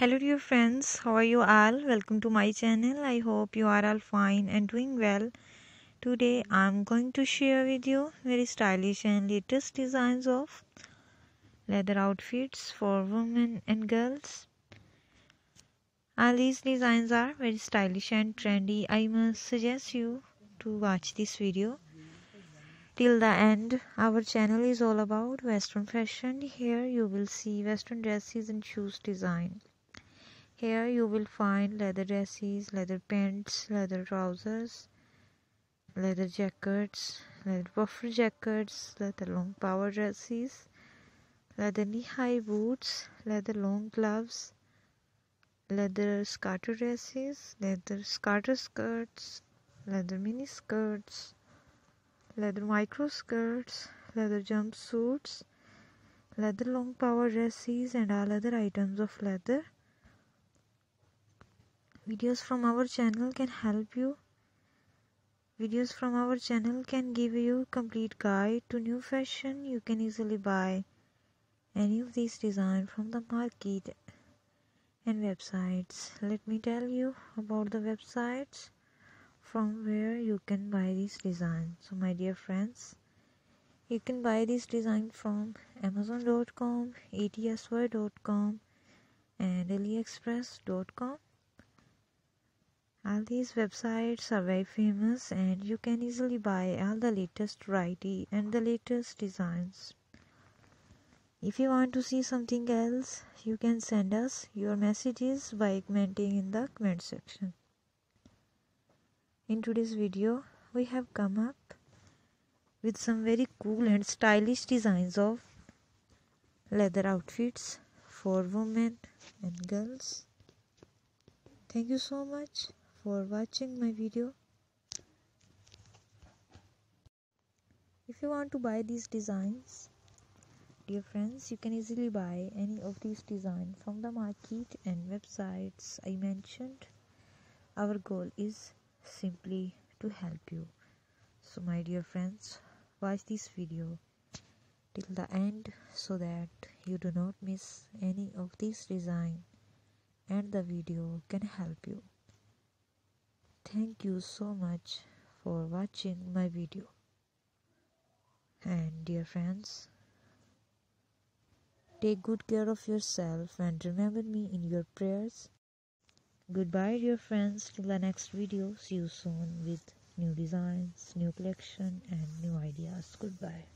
hello dear friends. How are you all? Welcome to my channel. I hope you are all fine and doing well. Today i'm going to share with you very stylish and latest designs of leather outfits for women and girls. All these designs are very stylish and trendy. I must suggest you to watch this video. Till the end our channel is all about western fashion. Here you will see western dresses and shoes design here you will find leather dresses, leather pants, leather trousers, leather jackets, leather puffer jackets, leather long power dresses, leather knee-high boots, leather long gloves, leather skater dresses, leather skater skirts, leather mini skirts, leather micro skirts, leather jumpsuits, leather long power dresses and all other items of leather videos from our channel can help you. Videos from our channel can give you complete guide to new fashion you can easily buy any of these design from the market and websites. Let me tell you about the websites from where you can buy these designs. So my dear friends you can buy this design from amazon.com etsy.com and aliexpress.com all these websites are very famous and you can easily buy all the latest variety and the latest designs. If you want to see something else, you can send us your messages by commenting in the comment section. In today's video, we have come up with some very cool and stylish designs of leather outfits for women and girls. Thank you so much for watching my video. If you want to buy these designs dear friends you can easily buy any of these designs from the market and websites i mentioned. Our goal is simply to help you. So my dear friends watch this video till the end so that you do not miss any of these design and the video can help you Thank you so much for watching my video. And dear friends, take good care of yourself and remember me in your prayers. Goodbye, dear friends, till the next video. See you soon with new designs, new collection, and new ideas. Goodbye.